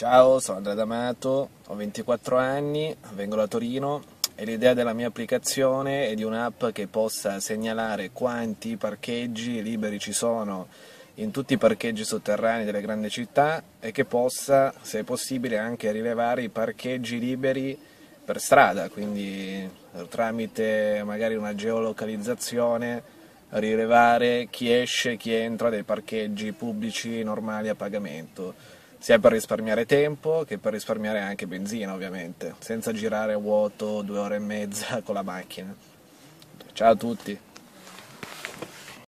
Ciao, sono Andrea D'Amato, ho 24 anni, vengo da Torino e l'idea della mia applicazione è di un'app che possa segnalare quanti parcheggi liberi ci sono in tutti i parcheggi sotterranei delle grandi città e che possa, se possibile, anche rilevare i parcheggi liberi per strada, quindi tramite magari una geolocalizzazione rilevare chi esce e chi entra dai parcheggi pubblici normali a pagamento, sia per risparmiare tempo che per risparmiare anche benzina ovviamente, senza girare a vuoto due ore e mezza con la macchina. Ciao a tutti!